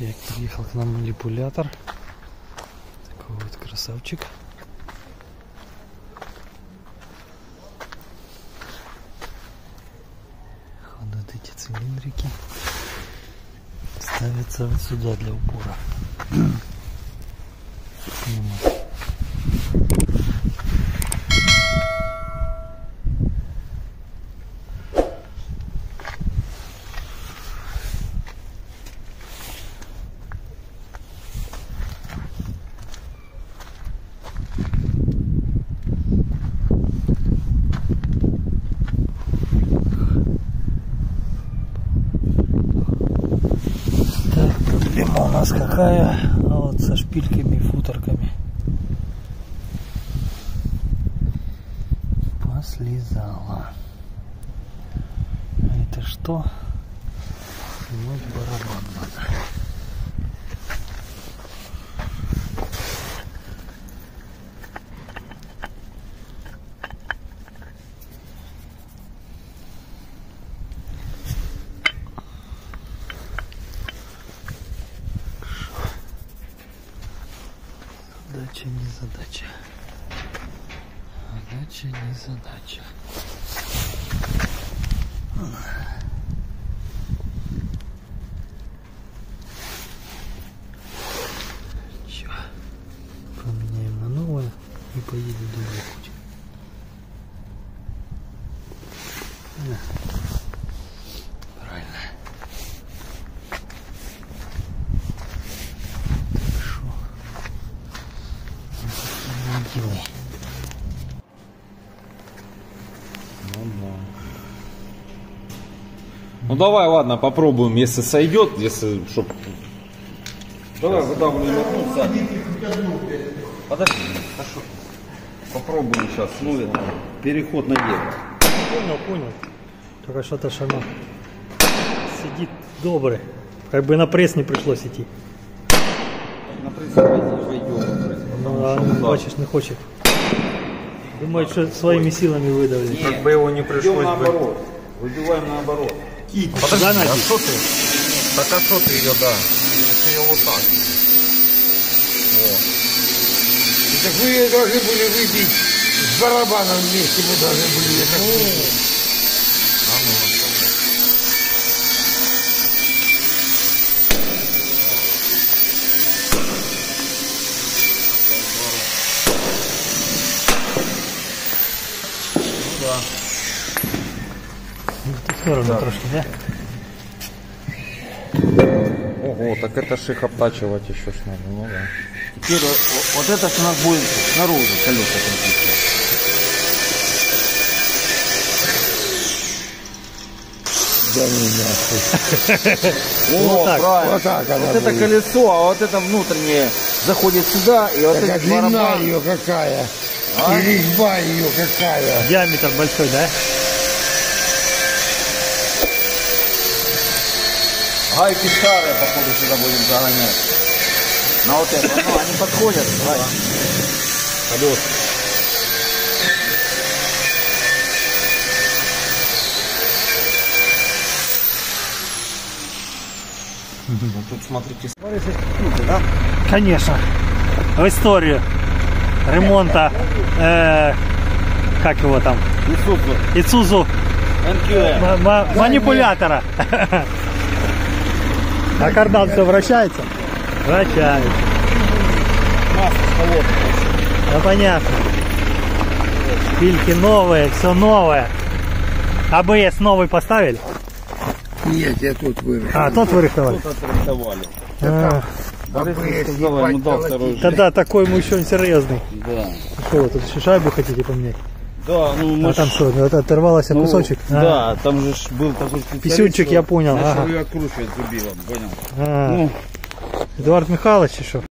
Друзья, приехал к нам манипулятор. Такой вот красавчик. Вот эти цилиндрики ставятся вот сюда для упора. Снимать. Так, нас какая? А вот со шпильками и футорками. Послезала. А это что? Вот барабан надо. Задача задача. Не задача. Чё? Поменяем на новое и поедем домой. Да. Правильно. Так шо? Не делай. Ну давай, ладно, попробуем, если сойдет, если чтоб. Давай выдавливаем одну, сзади. Подожди, хорошо. Попробуем сейчас. Ну это переход на евро. Понял, понял. Только что-то оно сидит добрый. Как бы на пресс не пришлось идти. На презерватив войдем. Ну, а бачиш, не хочет. Думает, что своими силами выдавили. Как бы его не пришлось наоборот. Выбиваем наоборот. Подожди, а что ты? Так а что ты ее, да? Ты ее вот так. Так вы ее должны были выбить с барабаном вместе, мы должны были ее так выбить. В ту сторону трошки, да? Ого, так это ж их обтачивать еще ж надо, ну да. Теперь вот, вот это у нас будет снаружи колеса крутиться. Да не. О, так, правильно. Вот так Вот это будет. колесо, а вот это внутреннее заходит сюда, и вот Так а эти длина ее какая? И резьба ее какая? Диаметр большой, да? Гайки старые, походу, сюда будем загонять. На вот это, ну, они подходят. Давай. Колес. Ну, тут смотрите, Конечно. В историю ремонта, э, как его там, Исузу, Ицузу ма- манипулятора. А кардан все вращается? Вращается. Ну понятно. Шпильки новые, все новое. АБС новый поставили? Нет, я тут вырежу. А, тот вырихтовали. Тут отрисовали. А, АБС Сказал, ему дал второй же. тогда такой мужчина серьезный. Да. Что вы тут еще шайбу хотите поменять? Да, ну мы А там ж- что, это оторвался ну, кусочек? А, Да, там же был такой Писюнчик, я понял, Начал ага. ее откручивать зубилом, понял? а. Ну, Эдуард Михайлович еще.